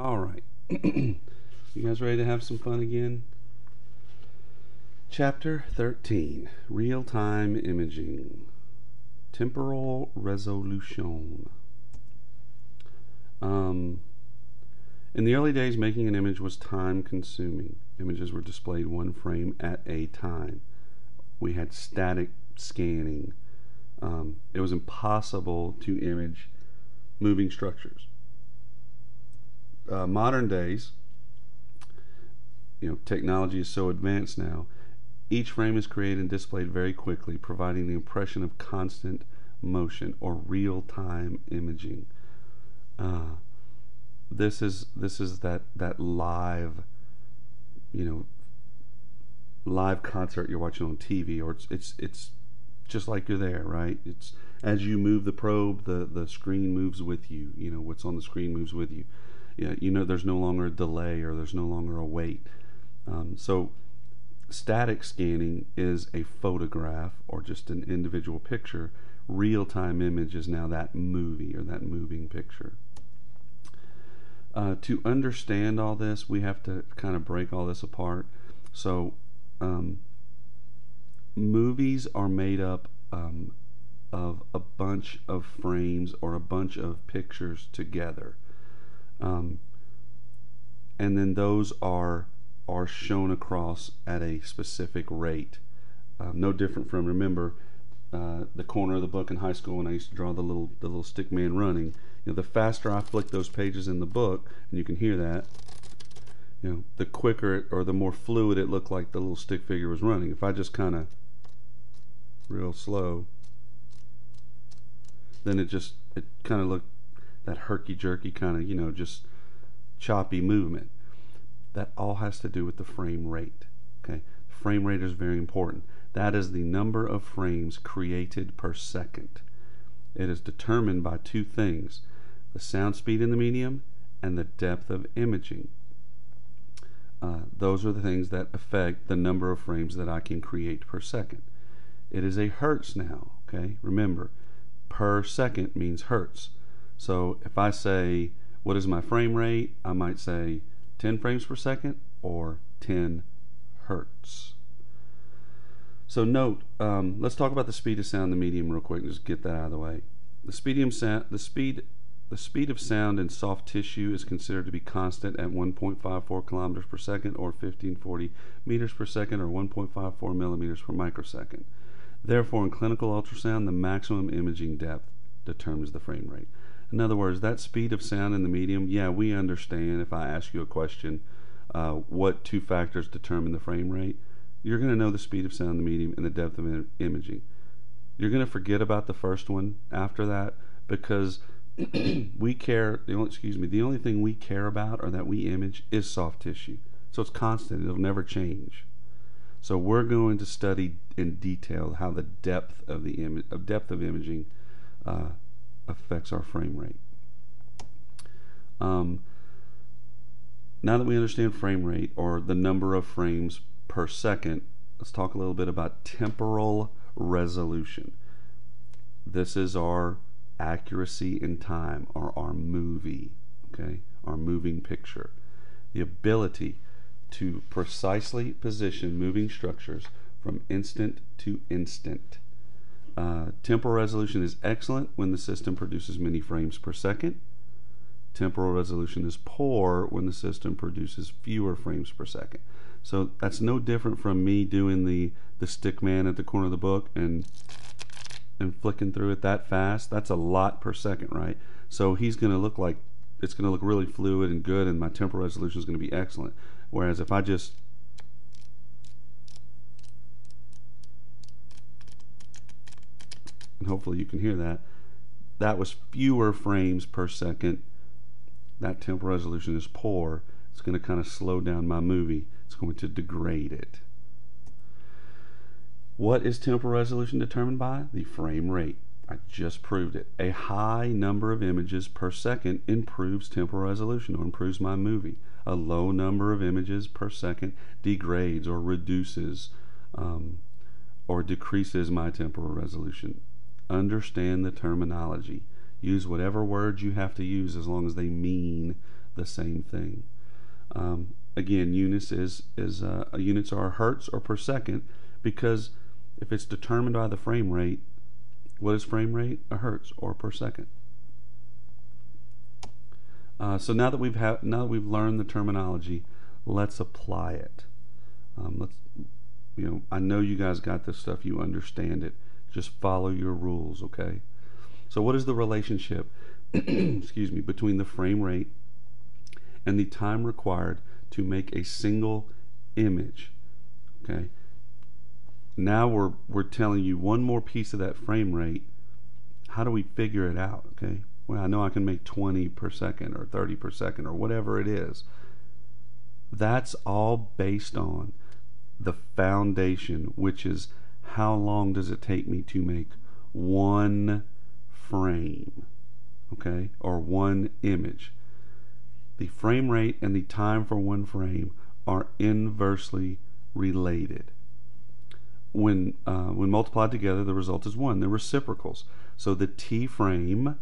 All right. you guys ready to have some fun again? Chapter 13 Real Time Imaging Temporal Resolution. Um, in the early days, making an image was time consuming. Images were displayed one frame at a time. We had static scanning. Um, it was impossible to image moving structures. Uh, modern days, you know, technology is so advanced now. Each frame is created and displayed very quickly, providing the impression of constant motion or real-time imaging. Uh, this is this is that that live, you know, live concert you're watching on TV, or it's it's it's just like you're there, right? It's as you move the probe, the the screen moves with you. You know what's on the screen moves with you. You know there's no longer a delay or there's no longer a wait. Um, so static scanning is a photograph or just an individual picture. Real time image is now that movie or that moving picture. Uh, to understand all this, we have to kind of break all this apart. So, um, movies are made up um, of a bunch of frames or a bunch of pictures together. Um, and then those are are shown across at a specific rate. Um, no different from remember uh, the corner of the book in high school when I used to draw the little the little stick man running. You know, the faster I flick those pages in the book, and you can hear that. You know, the quicker it, or the more fluid it looked like the little stick figure was running. If I just kind of real slow, then it just it kind of looked that herky jerky kind of you know just choppy movement. That all has to do with the frame rate. Okay, frame rate is very important. That is the number of frames created per second. It is determined by two things the sound speed in the medium and the depth of imaging. Uh, those are the things that affect the number of frames that I can create per second. It is a hertz now, okay? Remember, per second means hertz. So if I say, what is my frame rate? I might say 10 frames per second or 10 hertz. So note, um, let's talk about the speed of sound in the medium real quick and just get that out of the way. The sound, the speed, the speed of sound in soft tissue is considered to be constant at 1.54 kilometers per second or 1540 meters per second or 1.54 millimeters per microsecond. Therefore, in clinical ultrasound, the maximum imaging depth determines the frame rate. In other words, that speed of sound in the medium, yeah, we understand if I ask you a question, uh, what two factors determine the frame rate you're going to know the speed of sound, in the medium, and the depth of Im- imaging. You're going to forget about the first one after that because we care. The only, excuse me. The only thing we care about or that we image is soft tissue. So it's constant. It'll never change. So we're going to study in detail how the depth of the Im- of depth of imaging uh, affects our frame rate. Um, now that we understand frame rate or the number of frames per second, let's talk a little bit about temporal resolution. This is our accuracy in time, or our movie, okay, our moving picture. The ability to precisely position moving structures from instant to instant. Uh, temporal resolution is excellent when the system produces many frames per second. Temporal resolution is poor when the system produces fewer frames per second. So that's no different from me doing the the stick man at the corner of the book and and flicking through it that fast. That's a lot per second, right? So he's going to look like it's going to look really fluid and good, and my temporal resolution is going to be excellent. Whereas if I just and hopefully you can hear that, that was fewer frames per second. That temporal resolution is poor. It's going to kind of slow down my movie. It's going to degrade it. What is temporal resolution determined by? The frame rate. I just proved it. A high number of images per second improves temporal resolution or improves my movie. A low number of images per second degrades or reduces um, or decreases my temporal resolution. Understand the terminology. Use whatever words you have to use as long as they mean the same thing. Um, again, units is is uh, units are hertz or per second because if it's determined by the frame rate, what is frame rate? A hertz or per second. Uh, so now that we've ha- now that we've learned the terminology, let's apply it. Um, let's you know I know you guys got this stuff. You understand it. Just follow your rules, okay? So what is the relationship? excuse me, between the frame rate and the time required to make a single image. Okay. Now we're we're telling you one more piece of that frame rate. How do we figure it out? Okay. Well, I know I can make 20 per second or 30 per second or whatever it is. That's all based on the foundation, which is how long does it take me to make one frame, okay, or one image. The frame rate and the time for one frame are inversely related. When uh, when multiplied together, the result is one. They're reciprocals. So the t frame,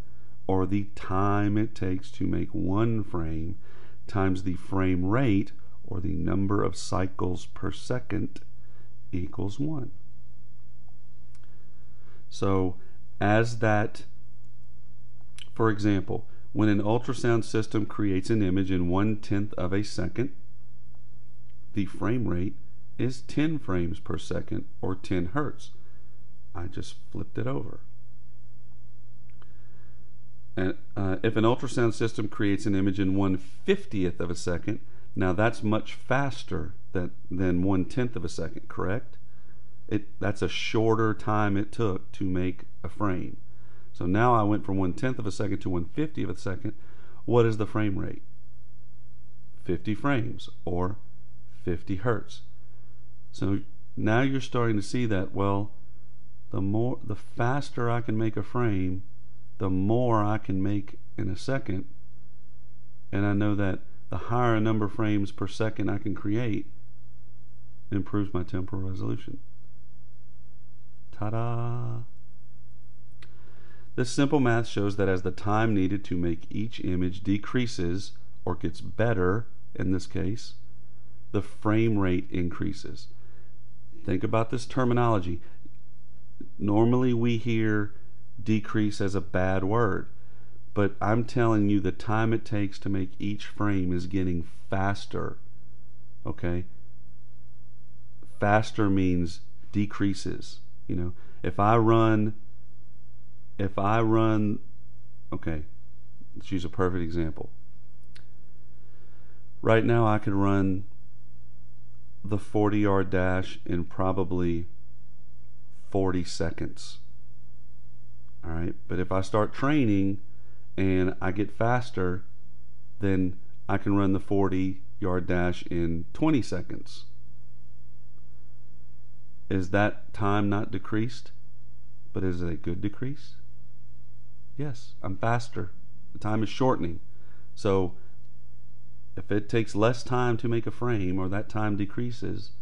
or the time it takes to make one frame, times the frame rate, or the number of cycles per second, equals one. So as that for example, when an ultrasound system creates an image in one tenth of a second, the frame rate is 10 frames per second or 10 hertz. I just flipped it over. And, uh, if an ultrasound system creates an image in one fiftieth of a second, now that's much faster than, than one tenth of a second, correct? It, that's a shorter time it took to make a frame. So now I went from one tenth of a second to one fiftieth of a second. What is the frame rate? 50 frames or 50 hertz. So now you're starting to see that well the more the faster I can make a frame, the more I can make in a second. And I know that the higher number of frames per second I can create improves my temporal resolution. Ta-da! This simple math shows that as the time needed to make each image decreases, or gets better in this case, the frame rate increases. Think about this terminology. Normally we hear decrease as a bad word, but I'm telling you the time it takes to make each frame is getting faster. Okay? Faster means decreases. You know, if I run if I run, okay, let's use a perfect example. Right now, I could run the 40 yard dash in probably 40 seconds. All right, but if I start training and I get faster, then I can run the 40 yard dash in 20 seconds. Is that time not decreased? But is it a good decrease? Yes, I'm faster. The time is shortening. So if it takes less time to make a frame or that time decreases,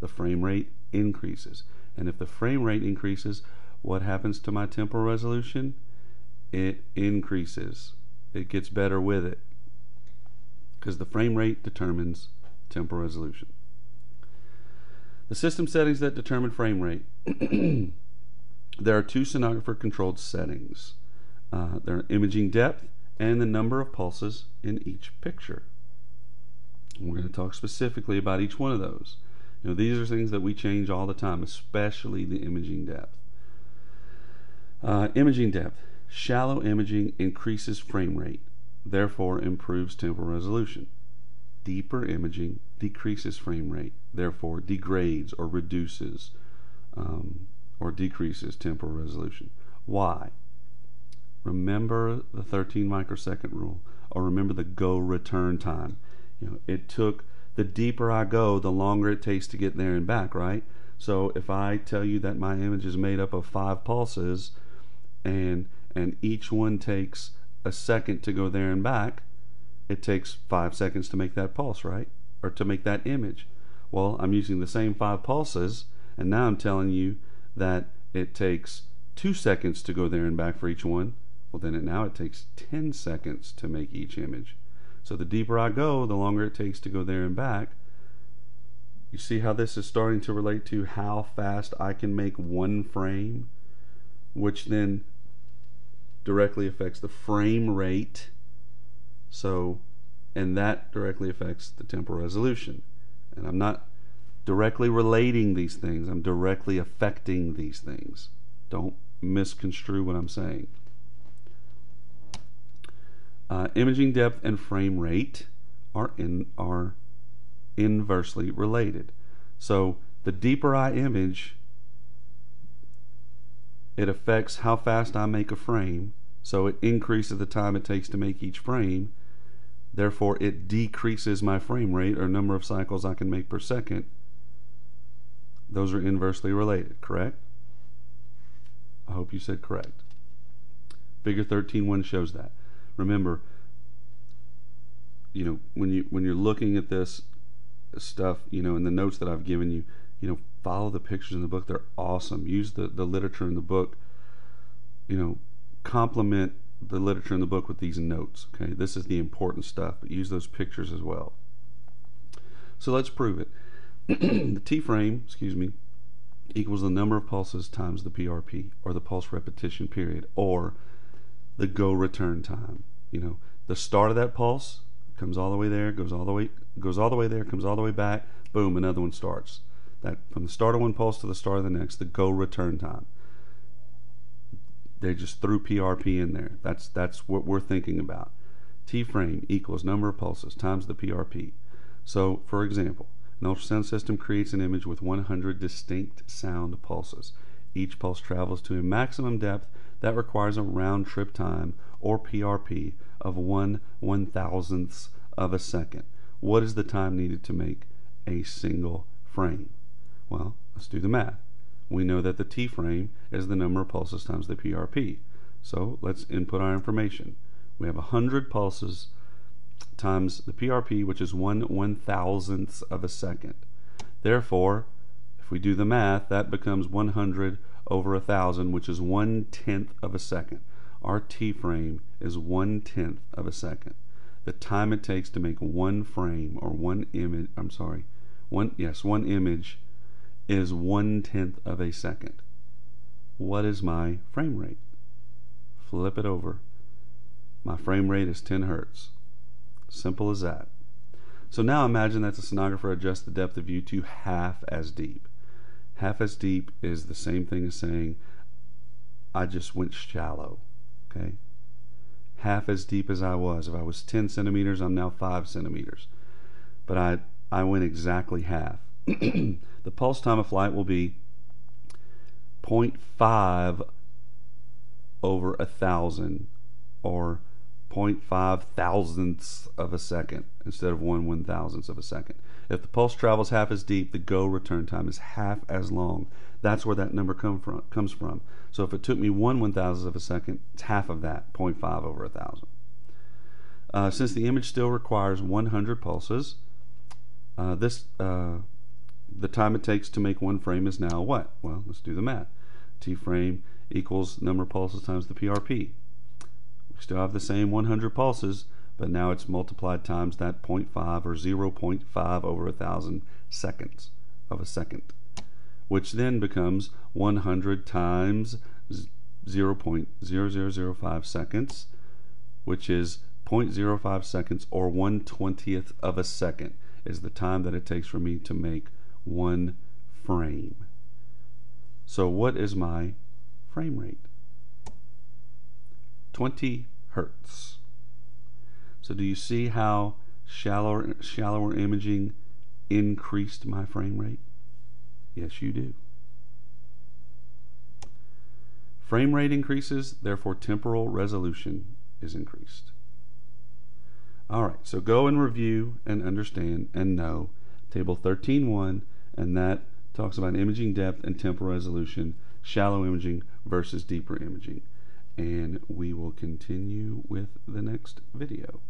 the frame rate increases. And if the frame rate increases, what happens to my temporal resolution? It increases. It gets better with it. Because the frame rate determines temporal resolution. The system settings that determine frame rate. there are two sonographer controlled settings uh, their imaging depth, and the number of pulses in each picture. we're going to talk specifically about each one of those. You know, these are things that we change all the time, especially the imaging depth. Uh, imaging depth. Shallow imaging increases frame rate, therefore improves temporal resolution. Deeper imaging decreases frame rate, therefore degrades or reduces um, or decreases temporal resolution. Why? remember the 13 microsecond rule or remember the go return time. You know, it took the deeper I go, the longer it takes to get there and back, right? So if I tell you that my image is made up of five pulses and and each one takes a second to go there and back, it takes five seconds to make that pulse, right? Or to make that image. Well, I'm using the same five pulses, and now I'm telling you that it takes two seconds to go there and back for each one. Well, then it, now it takes 10 seconds to make each image. So the deeper I go, the longer it takes to go there and back. You see how this is starting to relate to how fast I can make one frame, which then directly affects the frame rate. So, and that directly affects the temporal resolution. And I'm not directly relating these things, I'm directly affecting these things. Don't misconstrue what I'm saying. Uh, imaging depth and frame rate are in are inversely related. So the deeper I image, it affects how fast I make a frame. So it increases the time it takes to make each frame. Therefore, it decreases my frame rate or number of cycles I can make per second. Those are inversely related, correct? I hope you said correct. Figure 13.1 shows that. Remember, you know, when you when you're looking at this stuff, you know, in the notes that I've given you, you know, follow the pictures in the book. They're awesome. Use the, the literature in the book. You know, complement the literature in the book with these notes. Okay, this is the important stuff, but use those pictures as well. So let's prove it. the T frame, excuse me, equals the number of pulses times the PRP, or the pulse repetition period, or the go return time. You know, the start of that pulse comes all the way there, goes all the way, goes all the way there, comes all the way back. Boom, another one starts. That from the start of one pulse to the start of the next, the go return time. They just threw PRP in there. That's that's what we're thinking about. T frame equals number of pulses times the PRP. So, for example, an ultrasound system creates an image with 100 distinct sound pulses. Each pulse travels to a maximum depth that requires a round trip time, or PRP, of 1 one thousandths of a second. What is the time needed to make a single frame? Well, let's do the math. We know that the T frame is the number of pulses times the PRP. So let's input our information. We have 100 pulses times the PRP, which is 1 one thousandths of a second. Therefore, if we do the math, that becomes 100 over a 1,000, which is 1 tenth of a second. Our T frame is 1 tenth of a second. The time it takes to make one frame or one image, I'm sorry, one, yes, one image is one tenth of a second. What is my frame rate? Flip it over. My frame rate is 10 hertz. Simple as that. So now imagine that the sonographer adjusts the depth of view to half as deep. Half as deep is the same thing as saying, I just went shallow. Okay? Half as deep as I was. If I was 10 centimeters, I'm now 5 centimeters. But I, I went exactly half. the pulse time of flight will be 0.5 over a thousand or 0.5 thousandths of a second instead of 1 one thousandths of a second. If the pulse travels half as deep, the go return time is half as long. That's where that number come from, comes from. So if it took me 1 one thousandth of a second, it's half of that, 0.5 over a thousand. Uh, since the image still requires 100 pulses, uh, this uh, the time it takes to make one frame is now what? Well, let's do the math. T frame equals number of pulses times the PRP. We still have the same 100 pulses, but now it's multiplied times that 0.5 or 0.5 over a thousand seconds of a second, which then becomes 100 times 0.0005 seconds, which is 0.05 seconds or 1 20th of a second is the time that it takes for me to make one frame. So what is my frame rate? 20 hertz. So do you see how shallower, shallower imaging increased my frame rate? Yes, you do. Frame rate increases, therefore temporal resolution is increased. All right, so go and review and understand and know Table 13.1, and that talks about imaging depth and temporal resolution, shallow imaging versus deeper imaging and we will continue with the next video.